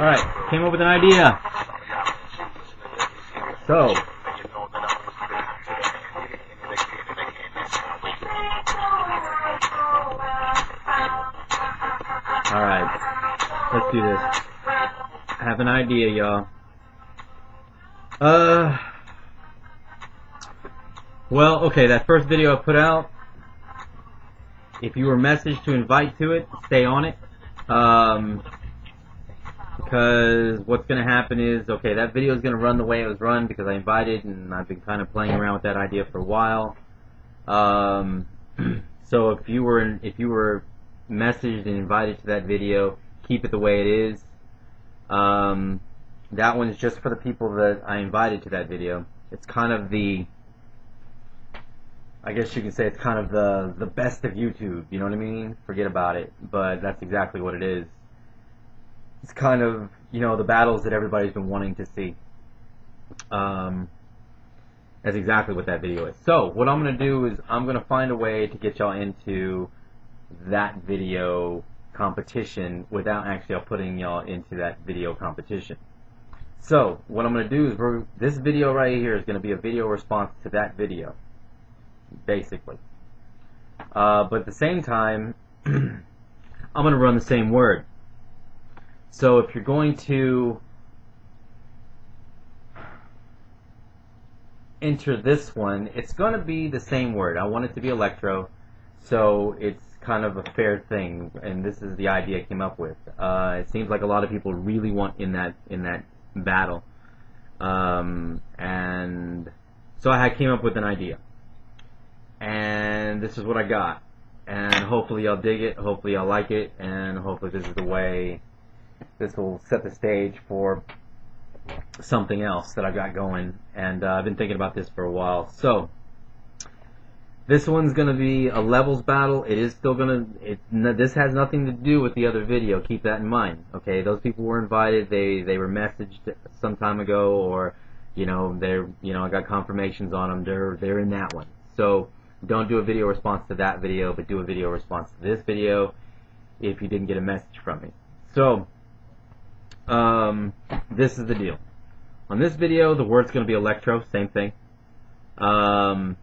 Alright, came up with an idea. So, alright, let's do this. I have an idea, y'all. Uh, well, okay, that first video I put out, if you were messaged to invite to it, stay on it. Um, because what's going to happen is, okay, that video is going to run the way it was run because I invited and I've been kind of playing around with that idea for a while. Um, so if you were in, if you were messaged and invited to that video, keep it the way it is. Um, that one's just for the people that I invited to that video. It's kind of the I guess you can say it's kind of the the best of YouTube. You know what I mean? Forget about it. But that's exactly what it is. It's kind of you know the battles that everybody's been wanting to see. Um, that's exactly what that video is. So what I'm gonna do is I'm gonna find a way to get y'all into that video competition without actually putting y'all into that video competition. So what I'm gonna do is this video right here is gonna be a video response to that video basically. Uh, but at the same time, I'm going to run the same word. So if you're going to enter this one, it's going to be the same word. I want it to be electro, so it's kind of a fair thing, and this is the idea I came up with. Uh, it seems like a lot of people really want in that in that battle, um, and so I came up with an idea and this is what I got. And hopefully y'all dig it, hopefully y'all like it, and hopefully this is the way this will set the stage for something else that I've got going. And uh, I've been thinking about this for a while. So, this one's going to be a levels battle. It is still going to, this has nothing to do with the other video. Keep that in mind. Okay, those people were invited. They, they were messaged some time ago or, you know, they're, you know, I got confirmations on them. They're, they're in that one. So, don't do a video response to that video, but do a video response to this video if you didn't get a message from me. So, um, this is the deal. On this video, the word's going to be electro, same thing. Um,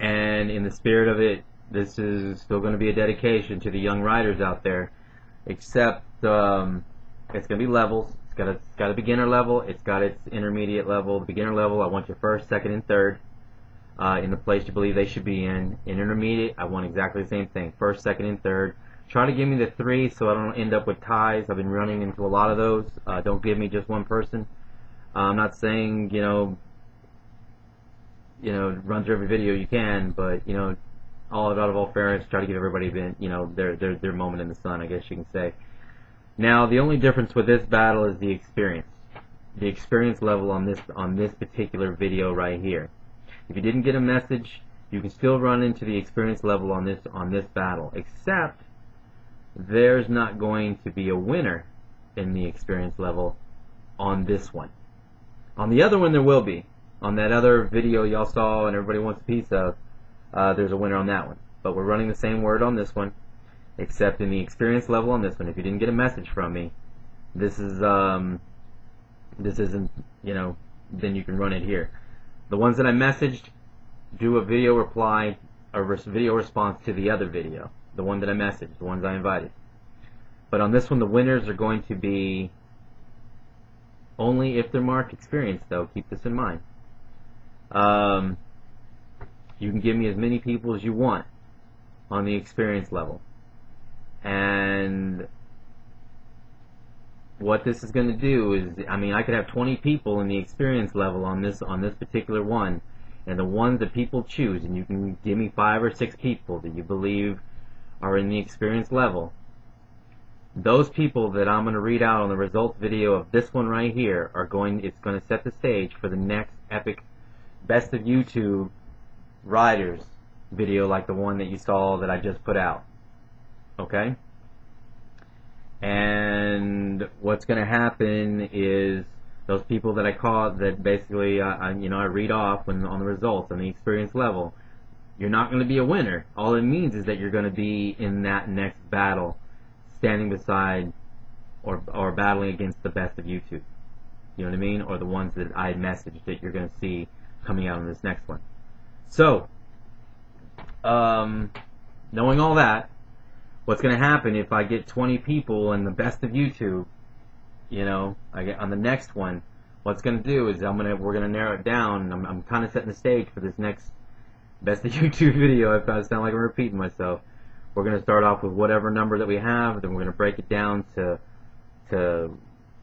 and in the spirit of it, this is still going to be a dedication to the young writers out there, except um, it's going to be levels. It's got a, it's got a beginner level. It's got its intermediate level. The beginner level, I want your first, second, and third uh, in the place you believe they should be in. In intermediate, I want exactly the same thing. First, second, and third. Try to give me the three so I don't end up with ties. I've been running into a lot of those. Uh, don't give me just one person. Uh, I'm not saying, you know, you know, run through every video you can, but, you know, all out of all fairness, try to give everybody, you know, their, their, their moment in the sun, I guess you can say. Now, the only difference with this battle is the experience. The experience level on this, on this particular video right here. If you didn't get a message, you can still run into the experience level on this on this battle, except there's not going to be a winner in the experience level on this one. On the other one, there will be. On that other video y'all saw and everybody wants a piece of, uh, there's a winner on that one. But we're running the same word on this one, except in the experience level on this one. If you didn't get a message from me, this is um, this isn't you know, then you can run it here. The ones that I messaged, do a video reply, a video response to the other video, the one that I messaged, the ones I invited. But on this one, the winners are going to be only if they're marked experience, though. Keep this in mind. Um, you can give me as many people as you want on the experience level. And what this is going to do is, I mean, I could have 20 people in the experience level on this on this particular one, and the ones that people choose, and you can give me five or six people that you believe are in the experience level. Those people that I'm going to read out on the results video of this one right here are going. It's going to set the stage for the next epic best of YouTube writers video, like the one that you saw that I just put out. Okay and what's going to happen is those people that I call that basically uh, I, you know I read off when on the results on the experience level you're not going to be a winner all it means is that you're going to be in that next battle standing beside or or battling against the best of YouTube. You know what I mean? Or the ones that I messaged that you're going to see coming out in this next one. So, um, knowing all that, what's going to happen if I get 20 people and the best of YouTube, you know, I get on the next one, what's going to do is I'm going to we're going to narrow it down. I'm, I'm kind of setting the stage for this next best YouTube video. If I sound like I'm repeating myself, we're going to start off with whatever number that we have, then we're going to break it down to to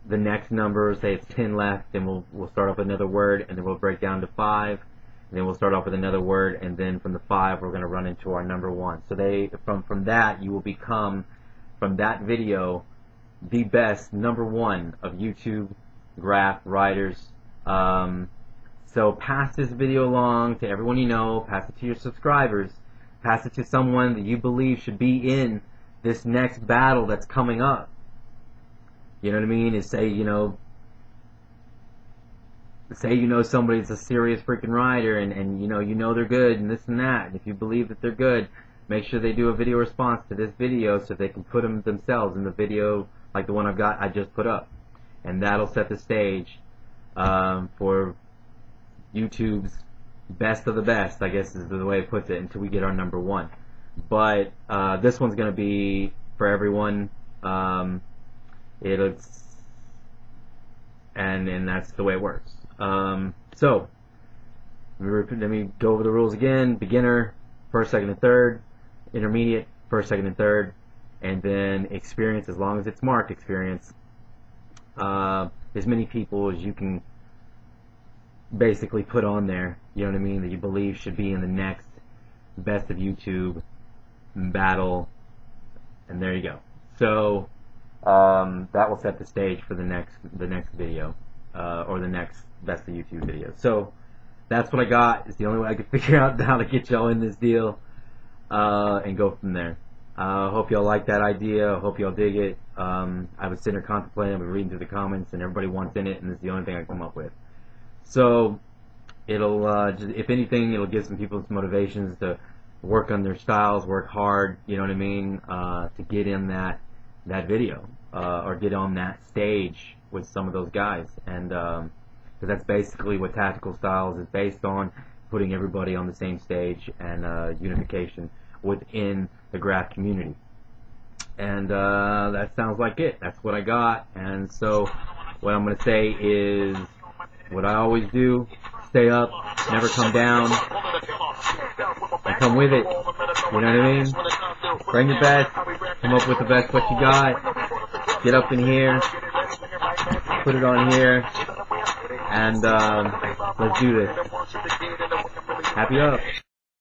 the next number. Say it's 10 left, then we'll we'll start off with another word, and then we'll break down to five. And then we'll start off with another word, and then from the five, we're going to run into our number one. So they from from that, you will become from that video the best number one of YouTube graff writers. Um, so pass this video along to everyone you know. Pass it to your subscribers. Pass it to someone that you believe should be in this next battle that's coming up. You know what I mean? Is say you know say you know somebody's a serious freaking writer and, and you know you know they're good and this and that and if you believe that they're good make sure they do a video response to this video so they can put them themselves in the video like the one I've got I just put up and that'll set the stage um, for YouTube's best of the best I guess is the way it puts it until we get our number one but uh, this one's gonna be for everyone um, it's and and that's the way it works um, so, let me go over the rules again. Beginner, first, second, and third. Intermediate, first, second, and third. And then experience, as long as it's marked experience. Uh, as many people as you can basically put on there, you know what I mean, that you believe should be in the next best of YouTube battle. And there you go. So, um, that will set the stage for the next the next video uh, or the next best of YouTube video. So that's what I got. It's the only way I could figure out how to get y'all in this deal uh, and go from there. I uh, hope y'all like that idea. Hope y'all dig it. Um, I was sitting there contemplating. I've been reading through the comments, and everybody wants in it, and it's the only thing I come up with. So it'll, uh, just, if anything, it'll give some people some motivations to work on their styles, work hard. You know what I mean? Uh, to get in that that video uh, or get on that stage with some of those guys, and um, because that's basically what TacticalStylez is based on, putting everybody on the same stage and uh, unification within the graff community. And uh, that sounds like it. That's what I got. And so what I'm going to say is what I always do, stay up, never come down, and come with it. You know what I mean? Bring your best, come up with the best what you got, get up in here, put it on here, and um, let's do this. Happy up.